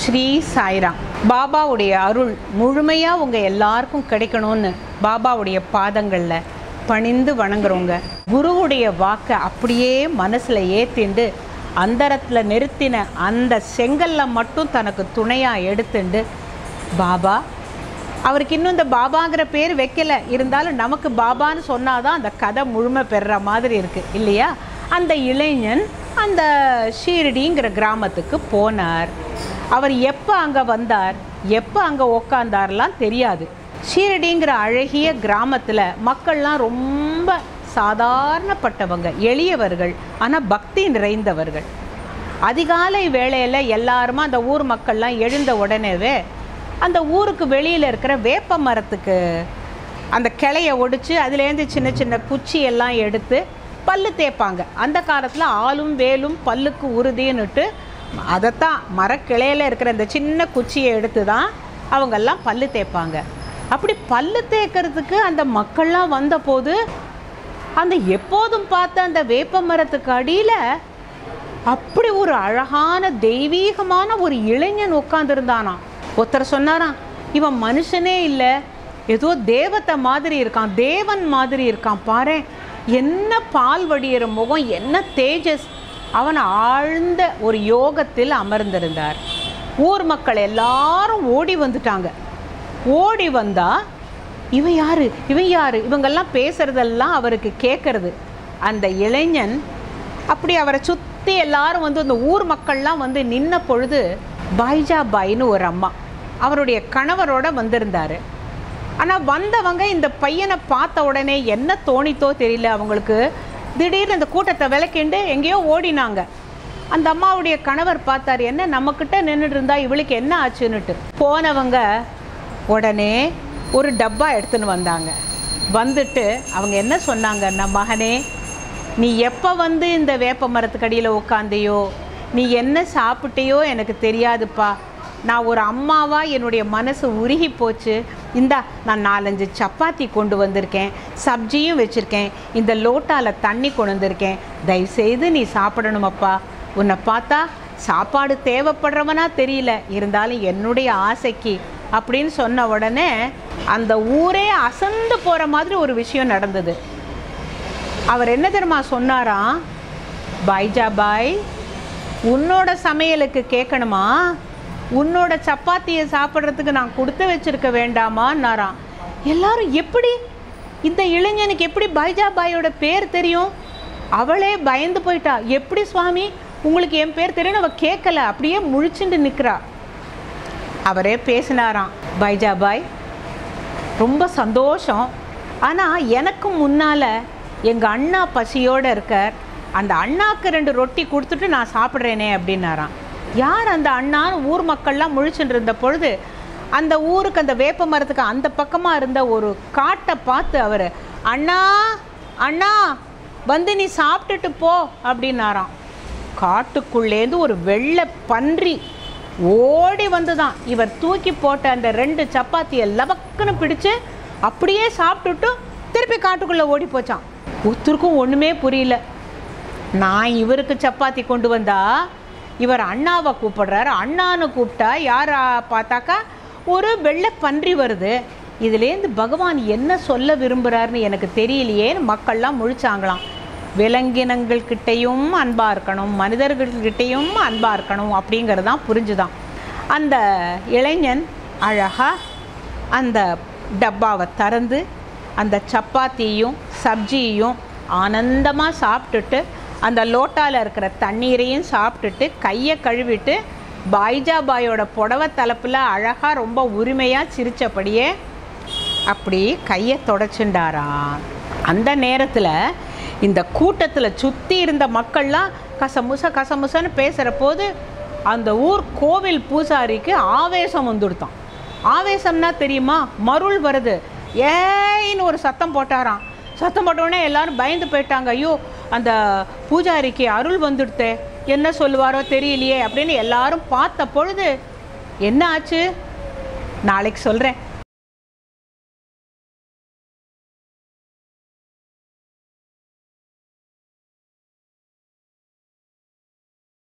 ஸ்ரீ சாய்ராம். பாபாவுடைய அருள் முழுமையாக உங்கள் எல்லாருக்கும் கிடைக்கணும்னு பாபாவுடைய பாதங்களில் பணிந்து வணங்குறவங்க குருவுடைய வாக்கை அப்படியே மனசில் ஏற்றிண்டு அந்தரத்தில் நிறுத்தின அந்த செங்கல்ல மட்டும் தனக்கு துணையாக எடுத்துண்டு பாபா அவருக்கு இன்னும் இந்த பாபாங்கிற பேர் வைக்கல. இருந்தாலும் நமக்கு பாபான்னு சொன்னாதான் அந்த கதை முழுமை பெறுற மாதிரி இருக்குது இல்லையா? அந்த இளைஞன் அந்த ஷீரடிங்கிற கிராமத்துக்கு போனார். அவர் எப்போ அங்கே வந்தார்? எப்போ அங்கே உக்காந்தார்லாம் தெரியாது. ஷீரடிங்கிற அழகிய கிராமத்தில் மக்கள்லாம் ரொம்ப சாதாரணப்பட்டவங்க எளியவர்கள் ஆனால் பக்தி நிறைந்தவர்கள். அதிகாலை வேளையில் எல்லாருமா அந்த ஊர் மக்கள்லாம் எழுந்த உடனேவே அந்த ஊருக்கு வெளியில் இருக்கிற வேப்ப மரத்துக்கு அந்த கிளையை ஒடிச்சு அதுலேருந்து சின்ன சின்ன குச்சி எல்லாம் எடுத்து பல்லு தேய்ப்பாங்க. அந்த காலத்தில் ஆளும் வேலும் பல்லுக்கு உறுதின்னுட்டு அதைத்தான் மரக்கிளையில் இருக்கிற இந்த சின்ன குச்சியை எடுத்து தான் அவங்கெல்லாம் பல்லு தேய்ப்பாங்க. அப்படி பல்லு தேய்க்கிறதுக்கு அந்த மக்கள்லாம் வந்தபோது அந்த எப்போதும் பார்த்த அந்த வேப்ப மரத்துக்கு அடியில் அப்படி ஒரு அழகான தெய்வீகமான ஒரு இளைஞன் உட்காந்துருந்தானாம் ஒருத்தர் சொன்னாராம் இவன் மனுஷனே இல்லை. ஏதோ தேவத்தை மாதிரி இருக்கான் தேவன் மாதிரி இருக்கான் பாரு என்ன பால் வடியிற முகம் என்ன தேஜஸ். அவன் ஆழ்ந்த ஒரு யோகத்தில் அமர்ந்திருந்தார். ஊர் மக்கள் எல்லாரும் ஓடி வந்துட்டாங்க. ஓடி வந்தா இவன் யாரு? இவன் யாரு? இவங்கெல்லாம் பேசுறதெல்லாம் அவருக்கு கேட்கறது அந்த இளைஞன் அப்படி அவரை சுற்றி எல்லாரும் வந்து அந்த ஊர் மக்கள்லாம் வந்து நின்ன பொழுது பைஜா பாயின்னு ஒரு அம்மா. அவருடைய கணவரோட வந்திருந்தாரு. ஆனால் வந்தவங்க இந்த பையனை பார்த்த உடனே என்ன தோணித்தோ தெரியல அவங்களுக்கு. திடீர்னு இந்த கூட்டத்தை விளக்கிண்டு எங்கேயோ ஓடினாங்க. அந்த அம்மாவுடைய கணவர் பார்த்தார் என்ன நம்மக்கிட்ட நின்றுட்டு இருந்தா இவளுக்கு என்ன ஆச்சுன்னுட்டு. போனவங்க உடனே ஒரு டப்பா எடுத்துன்னு வந்தாங்க. வந்துட்டு அவங்க என்ன சொன்னாங்கன்னா மகனே நீ எப்போ வந்து இந்த வேப்ப மரத்துக்கடியில் உட்காந்தியோ நீ என்ன சாப்பிட்டியோ எனக்கு தெரியாதுப்பா. நான் ஒரு அம்மாவாக என்னுடைய மனசு உருகி போச்சு. இந்தா நான் நாலஞ்சு சப்பாத்தி கொண்டு வந்திருக்கேன். சப்ஜியும் வச்சுருக்கேன். இந்த லோட்டாவில் தண்ணி கொண்டு வந்திருக்கேன். தயவுசெய்து நீ சாப்பிடணுமப்பா உன்னை பார்த்தா சாப்பாடு தேவைப்படுறவனா தெரியல. இருந்தாலும் என்னுடைய ஆசைக்கு அப்படின்னு சொன்ன உடனே அந்த ஊரே அசந்து போகிற மாதிரி ஒரு விஷயம் நடந்தது. அவர் என்ன தெரியுமா சொன்னாராம் பைஜா பாய் உன்னோட சமையலுக்கு கேட்கணுமா? உன்னோட சப்பாத்தியை சாப்பிட்றதுக்கு நான் கொடுத்து வச்சிருக்க வேண்டாமான்னாராம் எல்லாரும் எப்படி? இந்த இளைஞனுக்கு எப்படி பைஜா பாயோட பேர் தெரியும்? அவளே பயந்து போயிட்டா. எப்படி சுவாமி? உங்களுக்கு என் பேர் தெரியும் அவள் கேட்கல அப்படியே முழிச்சுட்டு நிற்கிறா அவரே பேசினாராம் பைஜா பாய் ரொம்ப சந்தோஷம். ஆனால் எனக்கு முன்னால் எங்கள் அண்ணா பசியோடு இருக்கார். அந்த அண்ணாக்கு ரெண்டு ரொட்டி கொடுத்துட்டு நான் சாப்பிட்றேனே அப்படின்னாராம். யார் அந்த அண்ணான்னு ஊர் மக்கள்லாம் முழிச்சுட்டு இருந்த பொழுது அந்த ஊருக்கு அந்த வேப்ப மரத்துக்கு அந்த பக்கமாக இருந்த ஒரு காட்டை பார்த்து அவர் அண்ணா அண்ணா வந்து நீ சாப்பிட்டுட்டு போ அப்படின்னாராம். காட்டுக்குள்ளேருந்து ஒரு வெள்ளை பன்றி ஓடி வந்துதான். இவர் தூக்கி போட்ட அந்த ரெண்டு சப்பாத்தியை லபக்குன்னு பிடிச்சு அப்படியே சாப்பிட்டுட்டு திருப்பி காட்டுக்குள்ளே ஓடி போச்சான் ஒருத்தருக்கும் ஒன்றுமே புரியல. நான் இவருக்கு சப்பாத்தி கொண்டு வந்தால் இவர் அண்ணாவை கூப்பிடுறாரு. அண்ணான்னு கூப்பிட்டா யாரா பார்த்தாக்கா? ஒரு வெள்ளை பன்றி வருது. இதுலேருந்து பகவான் என்ன சொல்ல விரும்புகிறாருன்னு எனக்கு தெரியலையேன்னு மக்கள்லாம் முழிச்சாங்களாம். விலங்கினங்கள்கிட்டையும் அன்பாக இருக்கணும் மனிதர்கள்கிட்டையும் அன்பாக இருக்கணும் அப்படிங்கிறது தான் புரிஞ்சுதான். அந்த இளைஞன் அழகாக அந்த டப்பாவை திறந்து அந்த சப்பாத்தியும் சப்ஜியையும் ஆனந்தமாக சாப்பிட்டுட்டு அந்த லோட்டாவில் இருக்கிற தண்ணீரையும் சாப்பிட்டுட்டு கையை கழுவிட்டு பாய்ஜா பாயோட புடவை தலைப்பில் அழகாக ரொம்ப உரிமையாக சிரித்தபடியே அப்படி கையை தொடச்சுண்டாராம். அந்த நேரத்தில் இந்த கூட்டத்தில் சுற்றி இருந்த மக்கள்லாம் கசமுச கசமுசன்னு பேசுகிற போது அந்த ஊர் கோவில் பூசாரிக்கு ஆவேசம் வந்துடுத்தான் ஆவேசம்னா தெரியுமா? மருள் வருது. ஏன்னு ஒரு சத்தம் போட்டாராம். சத்தம் போட்ட உடனே எல்லாரும் பயந்து போயிட்டாங்க. ஐயோ அந்த பூஜாரிக்கு அருள் வந்துடுத்து. என்ன சொல்லுவாரோ தெரியலையே அப்படின்னு எல்லாரும் பார்த்த பொழுது என்ன ஆச்சு? நாளைக்கு சொல்கிறேன்